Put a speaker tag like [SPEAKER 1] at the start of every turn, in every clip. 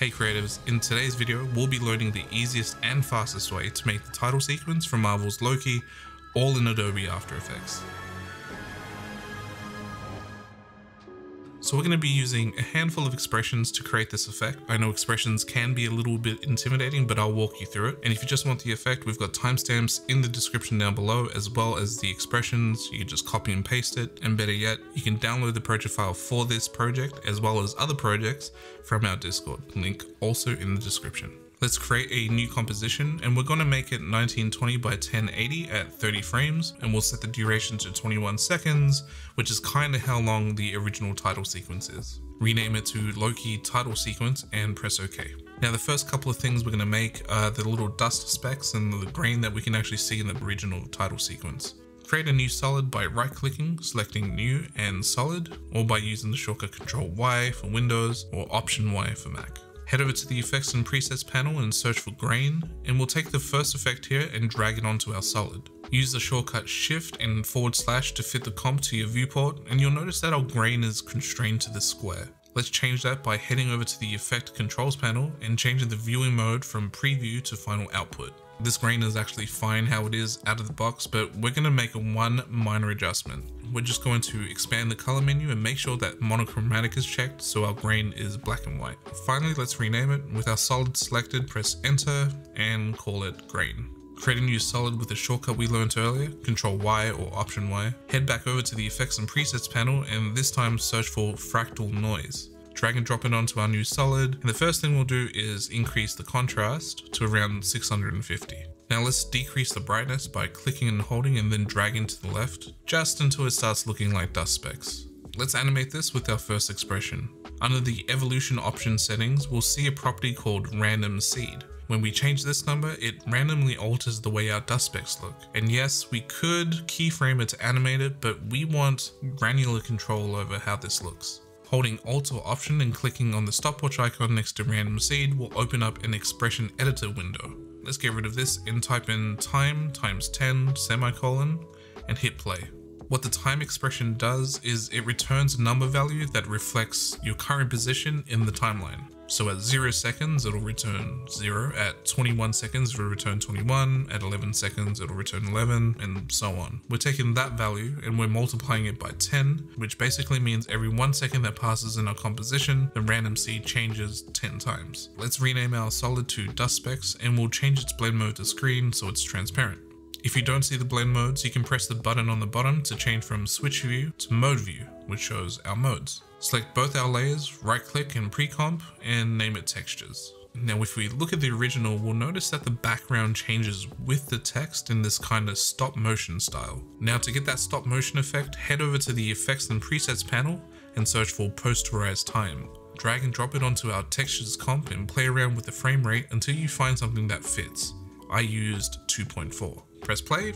[SPEAKER 1] Hey creatives, in today's video we'll be learning the easiest and fastest way to make the title sequence from Marvel's Loki all in Adobe After Effects. So we're going to be using a handful of expressions to create this effect. I know expressions can be a little bit intimidating, but I'll walk you through it. And if you just want the effect, we've got timestamps in the description down below, as well as the expressions. You can just copy and paste it. And better yet, you can download the project file for this project, as well as other projects from our Discord. Link also in the description. Let's create a new composition and we're going to make it 1920 by 1080 at 30 frames and we'll set the duration to 21 seconds, which is kind of how long the original title sequence is. Rename it to Loki title sequence and press OK. Now the first couple of things we're going to make are the little dust specks and the grain that we can actually see in the original title sequence. Create a new solid by right clicking, selecting new and solid, or by using the shortcut Ctrl Y for Windows or Option Y for Mac. Head over to the effects and presets panel and search for grain, and we'll take the first effect here and drag it onto our solid. Use the shortcut shift and forward slash to fit the comp to your viewport, and you'll notice that our grain is constrained to the square. Let's change that by heading over to the effect controls panel and changing the viewing mode from preview to final output. This grain is actually fine how it is out of the box, but we're going to make one minor adjustment. We're just going to expand the color menu and make sure that monochromatic is checked so our grain is black and white. Finally, let's rename it. With our solid selected, press enter and call it grain. Create a new solid with the shortcut we learned earlier, Control Y or Option Y. Head back over to the effects and presets panel and this time search for fractal noise drag and drop it onto our new solid. And the first thing we'll do is increase the contrast to around 650. Now let's decrease the brightness by clicking and holding and then dragging to the left, just until it starts looking like dust specks. Let's animate this with our first expression. Under the evolution option settings, we'll see a property called random seed. When we change this number, it randomly alters the way our dust specks look. And yes, we could keyframe it to animate it, but we want granular control over how this looks. Holding Alt or Option and clicking on the stopwatch icon next to random seed will open up an expression editor window. Let's get rid of this and type in time times 10 semicolon and hit play. What the time expression does is it returns a number value that reflects your current position in the timeline. So at 0 seconds, it'll return 0. At 21 seconds, it'll return 21. At 11 seconds, it'll return 11, and so on. We're taking that value and we're multiplying it by 10, which basically means every one second that passes in our composition, the random seed changes 10 times. Let's rename our solid to dust specks and we'll change its blend mode to screen so it's transparent. If you don't see the blend modes, you can press the button on the bottom to change from switch view to mode view, which shows our modes. Select both our layers, right click in pre-comp and name it textures. Now if we look at the original, we'll notice that the background changes with the text in this kind of stop motion style. Now to get that stop motion effect, head over to the effects and presets panel and search for posterize time. Drag and drop it onto our textures comp and play around with the frame rate until you find something that fits. I used 2.4. Press play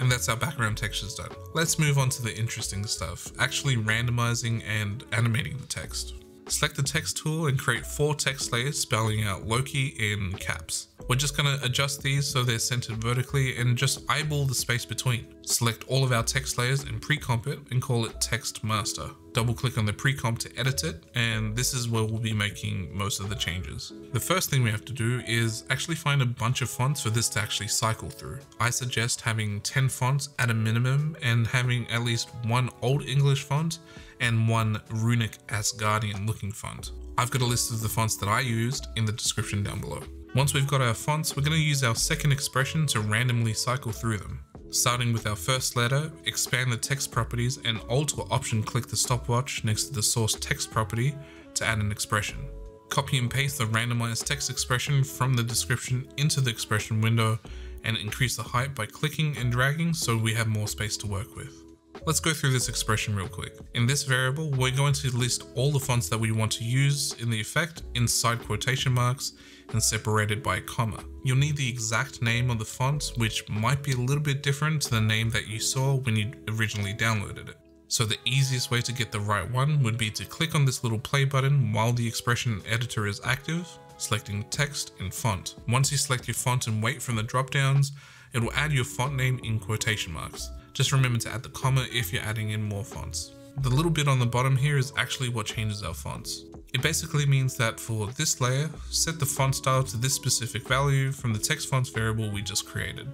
[SPEAKER 1] and that's our background textures done. Let's move on to the interesting stuff, actually randomizing and animating the text. Select the text tool and create four text layers spelling out Loki in caps. We're just going to adjust these so they're centered vertically and just eyeball the space between. Select all of our text layers and pre-comp it and call it text master. Double click on the pre-comp to edit it and this is where we'll be making most of the changes. The first thing we have to do is actually find a bunch of fonts for this to actually cycle through. I suggest having 10 fonts at a minimum and having at least one Old English font and one runic Asgardian looking font. I've got a list of the fonts that I used in the description down below. Once we've got our fonts, we're going to use our second expression to randomly cycle through them. Starting with our first letter, expand the text properties and Alt or Option click the stopwatch next to the source text property to add an expression. Copy and paste the randomized text expression from the description into the expression window and increase the height by clicking and dragging so we have more space to work with. Let's go through this expression real quick. In this variable, we're going to list all the fonts that we want to use in the effect inside quotation marks and separated by a comma. You'll need the exact name of the font, which might be a little bit different to the name that you saw when you originally downloaded it. So the easiest way to get the right one would be to click on this little play button while the expression editor is active, selecting text and font. Once you select your font and wait from the drop downs, it will add your font name in quotation marks. Just remember to add the comma if you're adding in more fonts. The little bit on the bottom here is actually what changes our fonts. It basically means that for this layer, set the font style to this specific value from the text fonts variable we just created.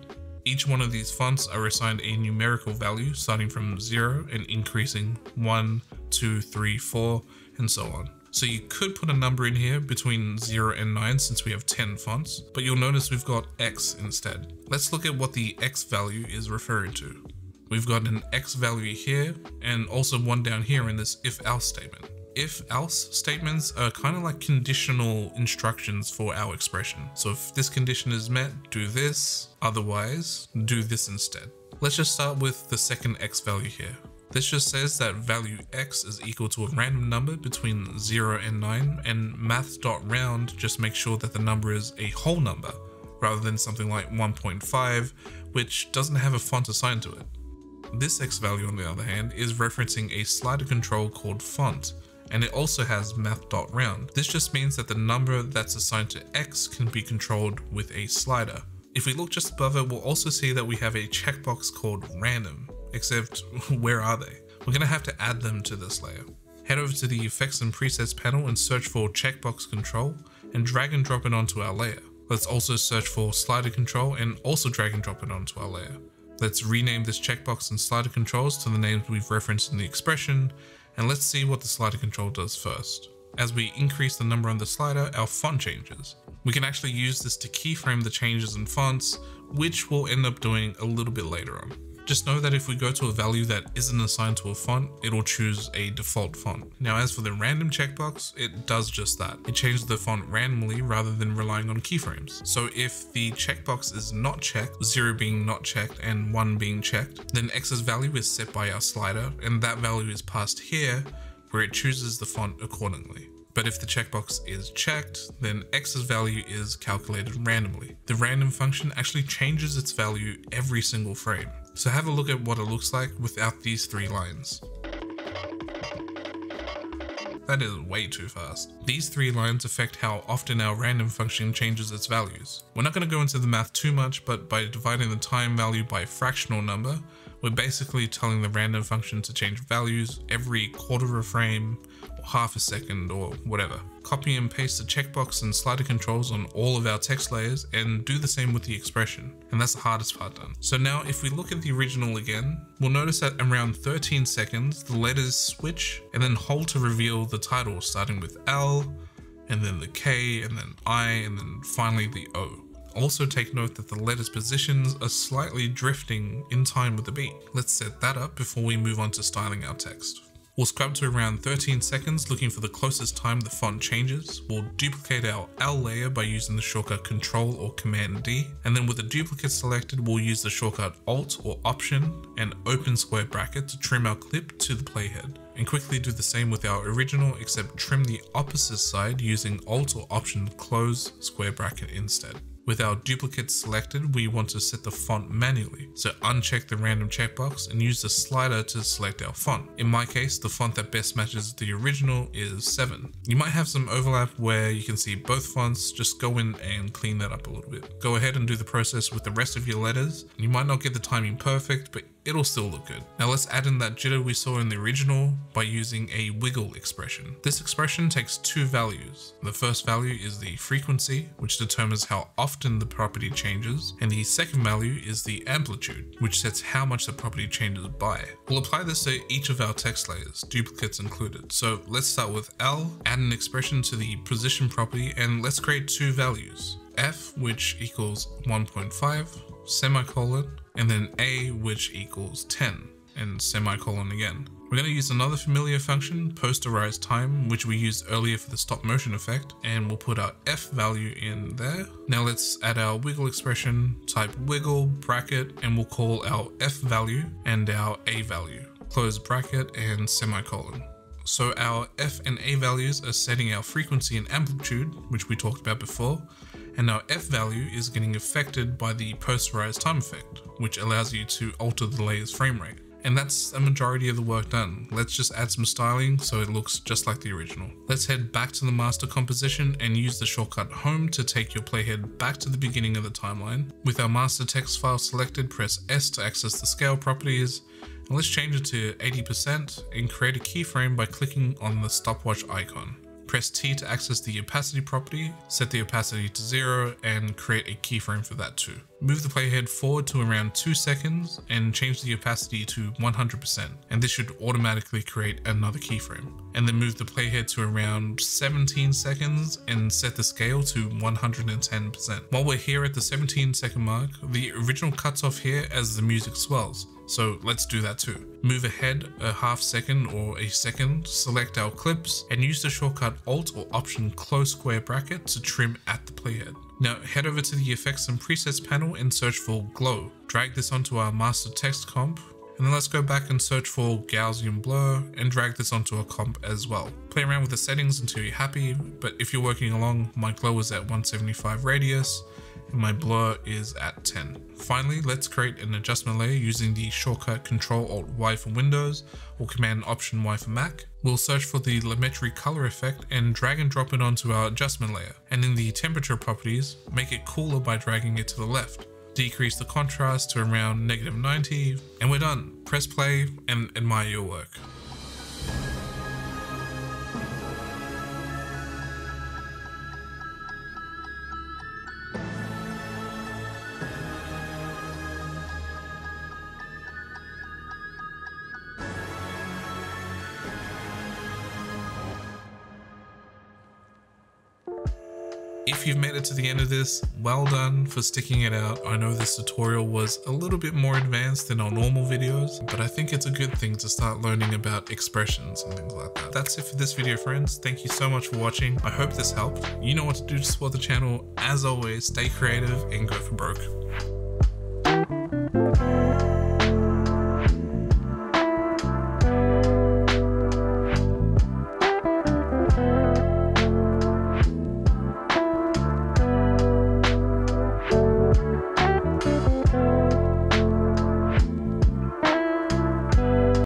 [SPEAKER 1] Each one of these fonts are assigned a numerical value starting from 0 and increasing 1, 2, 3, 4, and so on. So you could put a number in here between 0 and 9 since we have 10 fonts, but you'll notice we've got X instead. Let's look at what the X value is referring to. We've got an X value here and also one down here in this if else statement if else statements are kind of like conditional instructions for our expression. So if this condition is met, do this, otherwise do this instead. Let's just start with the second x value here. This just says that value x is equal to a random number between 0 and 9 and math.round just makes sure that the number is a whole number rather than something like 1.5 which doesn't have a font assigned to it. This x value on the other hand is referencing a slider control called font and it also has math.round. This just means that the number that's assigned to x can be controlled with a slider. If we look just above it, we'll also see that we have a checkbox called random, except where are they? We're gonna have to add them to this layer. Head over to the effects and presets panel and search for checkbox control and drag and drop it onto our layer. Let's also search for slider control and also drag and drop it onto our layer. Let's rename this checkbox and slider controls to the names we've referenced in the expression and let's see what the slider control does first. As we increase the number on the slider, our font changes. We can actually use this to keyframe the changes in fonts, which we'll end up doing a little bit later on. Just know that if we go to a value that isn't assigned to a font, it'll choose a default font. Now as for the random checkbox, it does just that. It changes the font randomly rather than relying on keyframes. So if the checkbox is not checked, 0 being not checked and 1 being checked, then x's value is set by our slider and that value is passed here where it chooses the font accordingly. But if the checkbox is checked, then x's value is calculated randomly. The random function actually changes its value every single frame. So have a look at what it looks like without these three lines. That is way too fast. These three lines affect how often our random function changes its values. We're not going to go into the math too much, but by dividing the time value by a fractional number, we're basically telling the random function to change values every quarter of a frame, half a second or whatever. Copy and paste the checkbox and slider controls on all of our text layers and do the same with the expression. And that's the hardest part done. So now if we look at the original again, we'll notice that around 13 seconds, the letters switch and then hold to reveal the title starting with L and then the K and then I and then finally the O. Also take note that the letters positions are slightly drifting in time with the beat. Let's set that up before we move on to styling our text. We'll scrub to around 13 seconds looking for the closest time the font changes. We'll duplicate our L layer by using the shortcut Control or Command D. And then with the duplicate selected, we'll use the shortcut Alt or Option and open square bracket to trim our clip to the playhead. And quickly do the same with our original except trim the opposite side using Alt or Option close square bracket instead. With our duplicate selected, we want to set the font manually. So uncheck the random checkbox and use the slider to select our font. In my case, the font that best matches the original is 7. You might have some overlap where you can see both fonts, just go in and clean that up a little bit. Go ahead and do the process with the rest of your letters. You might not get the timing perfect, but it'll still look good. Now let's add in that jitter we saw in the original by using a wiggle expression. This expression takes two values. The first value is the frequency, which determines how often the property changes, and the second value is the amplitude, which sets how much the property changes by. We'll apply this to each of our text layers, duplicates included. So let's start with L, add an expression to the position property, and let's create two values. F, which equals 1.5, semicolon, and then a which equals 10 and semicolon again. We're going to use another familiar function, posterize time, which we used earlier for the stop motion effect, and we'll put our f value in there. Now let's add our wiggle expression, type wiggle, bracket, and we'll call our f value and our a value. Close bracket and semicolon. So our f and a values are setting our frequency and amplitude, which we talked about before, and our f value is getting affected by the posterized time effect, which allows you to alter the layer's frame rate. And that's a majority of the work done. Let's just add some styling so it looks just like the original. Let's head back to the master composition and use the shortcut home to take your playhead back to the beginning of the timeline. With our master text file selected, press S to access the scale properties. And let's change it to 80% and create a keyframe by clicking on the stopwatch icon. Press T to access the opacity property, set the opacity to zero, and create a keyframe for that too. Move the playhead forward to around 2 seconds and change the opacity to 100% and this should automatically create another keyframe. And then move the playhead to around 17 seconds and set the scale to 110%. While we're here at the 17 second mark, the original cuts off here as the music swells. So let's do that too. Move ahead a half second or a second, select our clips, and use the shortcut Alt or Option close square bracket to trim at the playhead. Now head over to the Effects and Presets panel and search for Glow. Drag this onto our master text comp, and then let's go back and search for Gaussian Blur and drag this onto a comp as well. Play around with the settings until you're happy, but if you're working along, my glow is at 175 radius, my blur is at 10. Finally, let's create an adjustment layer using the shortcut Control Alt Y for Windows or Command Option Y for Mac. We'll search for the Lumetri color effect and drag and drop it onto our adjustment layer. And in the temperature properties, make it cooler by dragging it to the left. Decrease the contrast to around negative 90 and we're done. Press play and admire your work. If you've made it to the end of this, well done for sticking it out. I know this tutorial was a little bit more advanced than our normal videos, but I think it's a good thing to start learning about expressions and things like that. That's it for this video, friends. Thank you so much for watching. I hope this helped. You know what to do to support the channel. As always, stay creative and go for broke.